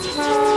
This is just